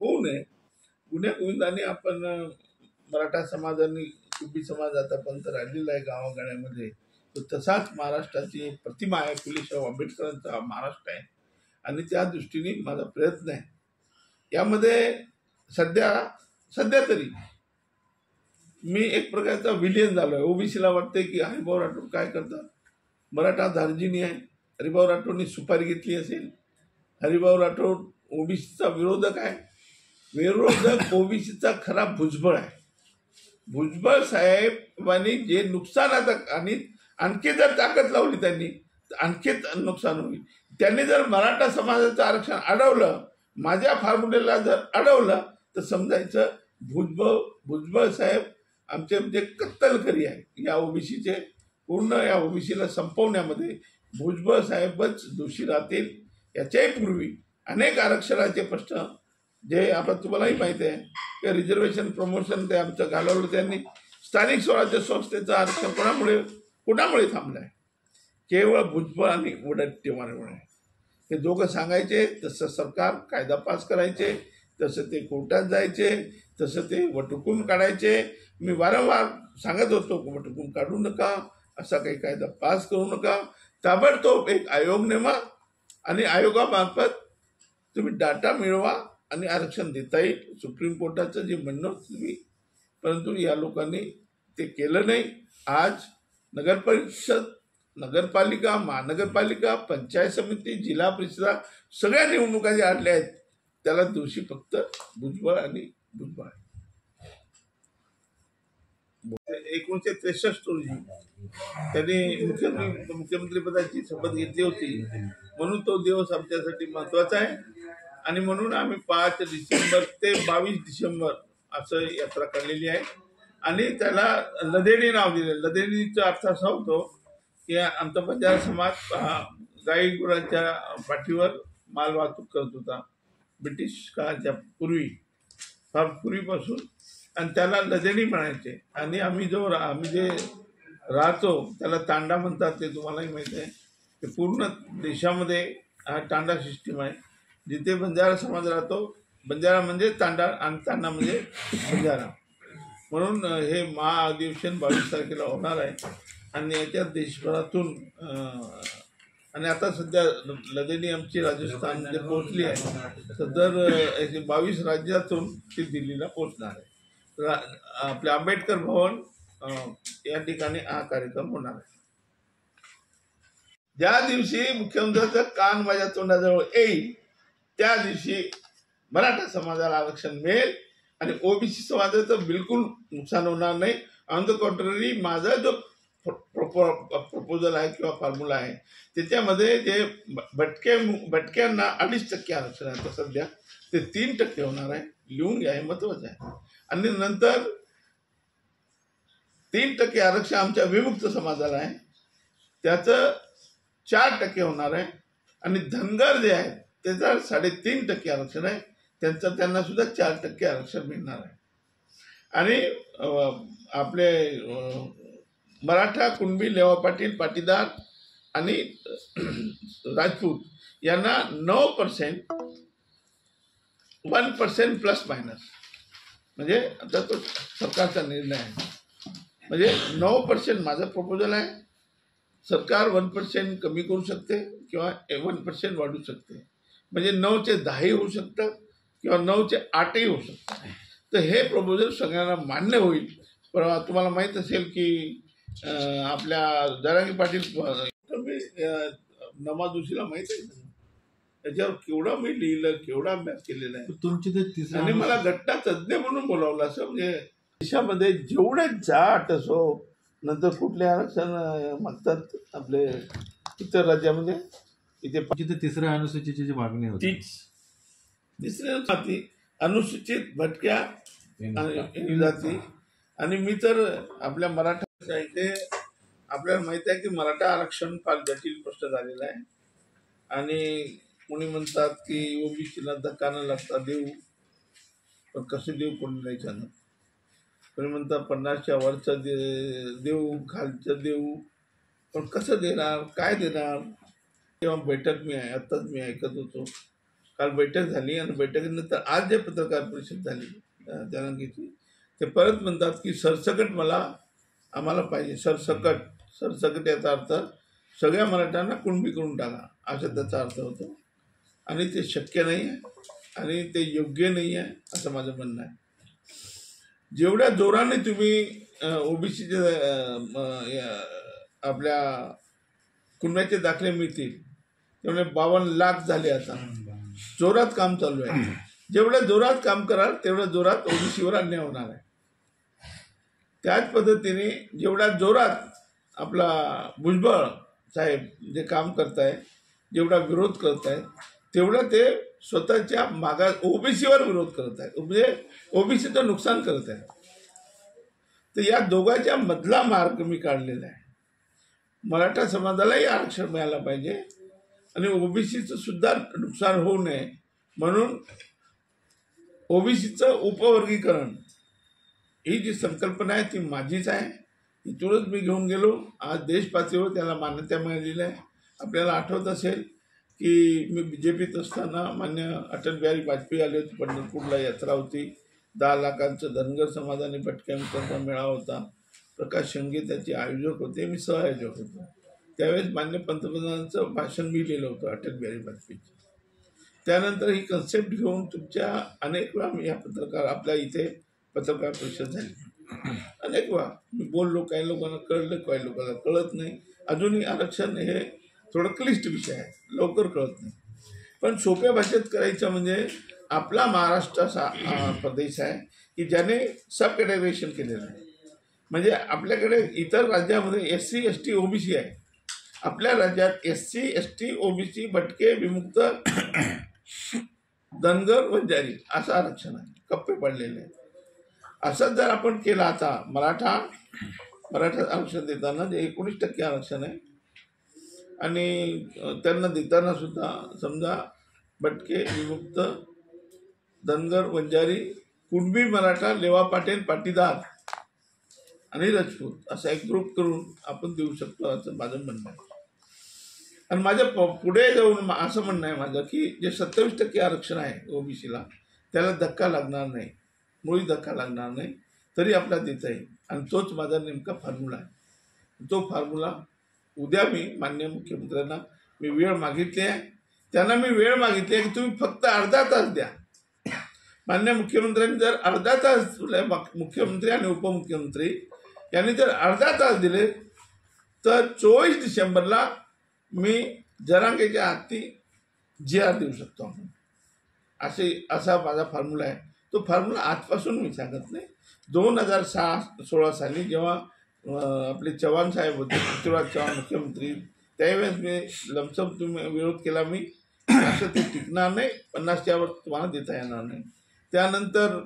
होऊ नये गुन्ह्या गोविंदाने आपण मराठा समाजाने कुबी समाज आतापर्यंत राहिलेला आहे गावागाड्यामध्ये. तो तसाच महाराष्ट्राची एक प्रतिमा आहे फुलेशाह आंबेडकरांचा हा महाराष्ट्र आहे. आणि त्या दृष्टीने माझा प्रयत्न आहे. यामध्ये सध्या सध्या तरी मी एक प्रकारचा विलियन झालो आहे ओबीसीला वाटते की हरिभाऊ राठोड काय करतात मराठा धार्जिनी आहे. हरिभाऊ राठोडनी सुपारी घेतली असेल. हरिभाऊ राठोड ओबीसीचा विरोधक आहे. विरोधक ओबीसीचा खरा भुजबळ आहे. भुजबळ साहेबांनी जे नुकसान आता आणि आणखी जर ताकद लावली त्यांनी आणखीच आणखी नुकसान होईल. त्यांनी जर मराठा समाजाचं आरक्षण अडवलं माझ्या फॉर्म्युलेला जर अडवलं तर समजायचं भुजबळ भुजबळ साहेब आमचे म्हणजे कत्तलकरी आहे या ओबीसीचे पूर्ण या ओबीसीला संपवण्यामध्ये भुजबळ साहेबच दोषी राहतील याच्याही पूर्वी अनेक आरक्षणाचे प्रश्न जे आता तुम्हालाही माहिती आहे की रिझर्वेशन प्रमोशन ते आमचं घालवलं त्यांनी स्थानिक स्वराज्य संस्थेचं आरक्षण कोणामुळे कोणामुळे थांबलं आहे केवळ भुजबळ आणि वडट्टीमारामुळे हे दोघं सांगायचे तसं सरकार कायदा पास करायचे तसं ते कोर्टात जायचे तसं ते वटुकून काढायचे. मी वारंवार सांगत होतो वटुकून काढू नका असा काही कायदा पास करू नका. ताबडतोब एक आयोग नेमा आणि आयोगामार्फत तुम्ही डाटा मिळवा आणि आरक्षण देता येईल. सुप्रीम कोर्टाचं जे म्हणणं तुम्ही परंतु या लोकांनी ते केलं नाही. आज नगरपरिषद नगरपालिका महानगरपालिका पंचायत समिती जिल्हा परिषदा सगळ्या निवडणुका ज्या आणल्या आहेत त्याला दोषी फक्त भुजबळ आणि भुजबळ. आहे. एकोणीसशे त्रेसष्ट रोजी त्यांनी मुख्यमंत्री मुख्यमंत्रीपदाची शपथ घेतली होती. म्हणून तो दिवस आमच्यासाठी महत्त्वाचा आहे. आणि म्हणून आम्ही पाच डिसेंबर ते बावीस डिसेंबर असं यात्रा काढलेली आहे. आणि त्याला लदेणी नाव दिले. लदेणीचा अर्थ असा होतो की आमचा बंजारा समाज हा गाई गुरांच्या पाठीवर माल वाहतूक करत होता. ब्रिटिश काळाच्या पूर्वी फार पूर्वीपासून. आणि त्याला लदेणी म्हणायचे. आणि आम्ही जो रा- आम्ही जे राहतो त्याला तांडा म्हणतात ते तुम्हालाही माहीत आहे. ते पूर्ण देशामध्ये हा तांडा सिस्टीम आहे. जिथे बंजारा समाज राहतो बंजारा म्हणजे तांडा आणि तांडा म्हणजे बंजारा. म्हणून हे महाअधिवेशन बावीस तारखेला होणार आहे आणि याच्यात देशभरातून आणि आता सध्या ल- आमची राजस्थान जे पोहोचली आहे. तर दर बावीस राज्यातून ती दिल्लीला पोहोचणार आहे. रा आपले आंबेडकर भवन या ठिकाणी हा कार्यक्रम होणार आहे. ज्या दिवशी मुख्यमंत्र्याचं कान माझ्या तोंडाजवळ येईल त्या दिवशी मराठा समाजाला आरक्षण मिळेल आणि ओबीसी समाजाचं बिलकुल नुकसान होणार नाही. ऑन द कॉन्ट्ररी माझा जो प्रपोजल आहे किंवा फॉर्म्युला आहे त्याच्यामध्ये जे भटके भटक्यांना अडीच टक्के आरक्षण आहे. आता सध्या ते तीन टक्के होणार आहे. लिहून घ्या हे महत्वाचं आहे. आणि नंतर तीन टक्के आरक्षण आमच्या विमुक्त समाजाला आहे. त्याचं चार टक्के होणार आहे. आणि धनगर जे आहेत त्याचं साडेतीन टक्के आरक्षण आहे. त्यांचं त्यांना सुद्धा चार टक्के आरक्षण मिळणार आहे. आणि आपले मराठा कुणबी लेवा पाटील पाटीदार आणि राजपूत यांना नऊ percent one percent plus minus म्हणजे आता तो सरकारचा निर्णय आहे. म्हणजे नऊ पर्सेंट माझं प्रपोजल आहे. सरकार वन पर्सेंट कमी करू शकते किंवा वन पर्सेंट वाढू शकते. म्हणजे नऊचे दहाही होऊ शकतात किंवा नऊचे आठही होऊ शकतात. तर हे प्रपोजल सगळ्यांना मान्य होईल. पण तुम्हाला माहीत असेल की आपल्या जरांगी पाटील मी, नमाजुशीला माहीत आहे. त्याच्यावर केवढा मी लिहिलं केवढा अभ्यास केलेला आहे. तुमची ते तिसऱ्या आणि मला घटना तज्ज्ञ म्हणून बोलावलं असं म्हणजे देशामध्ये जेवढे जाट असो नंतर कुठले आरक्षण मागतात आपले इतर राज्यामध्ये इथे तुमची ते तिसऱ्या अनुसूचीची जी मागणी होती. तीच. जाती अनुसूचित भटक्या आणि जाती. आणि मी तर आपल्या मराठा इथे आपल्याला माहिती आहे की मराठा आरक्षण फार जटिल प्रश्न झालेला आहे. आणि कोणी म्हणतात की ओबीसीला धक्का न लागता देऊ पण कसं देऊ कोणी नाही सांगत कोणी म्हणतात पन्नासच्या वरचं दे देऊ खालचं देऊ पण कसं देणार काय देणार? तेव्हा बैठक मी आहे आत्ताच मी ऐकत होतो. काल बैठक झाली आणि बैठकीनंतर आज जे पत्रकार परिषद झाली अं, जनांगीची ते परत म्हणतात की सरसकट मला आम्हाला पाहिजे. सरसकट सरसकट याचा अर्थ सगळ्या मराठ्यांना कुणबी करून टाका असा त्याचा अर्थ होतो. आणि ते शक्य नाही आहे आणि ते योग्य नाही आहे असं माझं म्हणणं आहे. जेवढ्या जोराने तुम्ही ओबीसीचे आपल्या कुणब्याचे दाखले मिळतील तेवढे बावन्न लाख झाले आता. जोरात काम चालू आहे. जेवढं जोरात काम कराल तेवढं जोरात ओबीसीवर अन्याय होणार आहे. त्याच पद्धतीने जेवढ्या जोरात आपला भुजबळ साहेब जे काम करताय जेवढा विरोध करतायत तेवढं ते स्वतःच्या मागा ओबीसीवर विरोध करत आहेत. म्हणजे ओबीसीचं नुकसान करत आहेत. तर या दोघांच्या मधला मार्ग मी काढलेला आहे. मराठा समाजालाही आरक्षण मिळायला पाहिजे. आणि ओबीसीचं सुद्धा नुकसान होऊ नये. म्हणून ओबीसीचं उपवर्गीकरण ही जी संकल्पना आहे ती माझीच आहे. इथूनच मी घेऊन गेलो. आज देशपातळीवर त्याला मान्यता मिळालेली आहे. आपल्याला आठवत असेल की मी बी जे पीत असताना मान्य अटल बिहारी वाजपेयी आले होते पंढरपूरला यात्रा होती. दहा लाखांचं धनगर समाजाने भटक्या मेळावा होता. प्रकाश शंगे त्याचे आयोजक होते मी सहआयोजक होतो. त्यावेळेस मान्य पंतप्रधानांचं भाषण मी लिहिलं होतं अटल बिहारी वाजपेयीचं. त्यानंतर ही कन्सेप्ट घेऊन तुमच्या अनेक वेळा मी या पत्रकार आपल्या इथे पत्रकार परिषद झाली. अनेक वेळा मी बोललो काही लोकांना कळलं काही लोकांना कळत नाही. अजूनही आरक्षण हे थोडं क्लिष्ट विषय आहे लवकर कळत नाही. पण सोप्या भाषेत करायचं म्हणजे आपला महाराष्ट्र असा प्रदेश आहे की ज्याने सब कॅटेगरेशन केलेलं आहे. म्हणजे आपल्याकडे इतर राज्यामध्ये S C S T OBC आहे. आपल्या राज्यात S C S T OBC भटके विमुक्त धनगर वंजारी असं आरक्षण आहे. कप्पे पडलेले आहेत. असंच जर आपण केलं आता मराठा मराठा आरक्षण देताना जे एकोणीस टक्के आरक्षण आहे आणि त्यांना देताना सुद्धा समजा भटके विमुक्त धनगर वंजारी कुणबी मराठा लेवा पाटील पाटीदार आणि राजपूत असा एक ग्रुप करून आपण देऊ शकतो असं माझं म्हणणं आहे. आणि माझ्या प- पुढे जाऊन असं म्हणणं आहे माझं की जे सत्तावीस टक्के आरक्षण आहे ओबीसीला त्याला धक्का लागणार नाही. मुळी धक्का लागणार नाही. तरी आपला देता येईल आणि तोच माझा नेमका फॉर्म्युला आहे. तो फॉर्म्युला उद्या मी मान्य मुख्यमंत्र्यांना मी वेळ मागितली आहे. त्यांना मी वेळ मागितली आहे की तुम्ही फक्त अर्धा तास द्या. मान्य मुख्यमंत्र्यांनी जर अर्धा तास मुख्यमंत्री आणि उपमुख्यमंत्री यांनी जर अर्धा तास दिले तर चोवीस डिसेंबरला मी जरांगेच्या हाती जी आर देऊ शकतो आपण. असे असा माझा फॉर्म्युला आहे. तो फॉर्म्युला आजपासून मी सांगत नाही. दोन हजार सहा सोळा साली जेव्हा आपले चव्हाण साहेब होते पृथ्वीराज चव्हाण मुख्यमंत्री त्यावेळेस मी लमसम तुम्ही विरोध केला. मी असं ते टिकणार नाही. पन्नासच्या वर तुम्हाला देता येणार नाही. त्यानंतर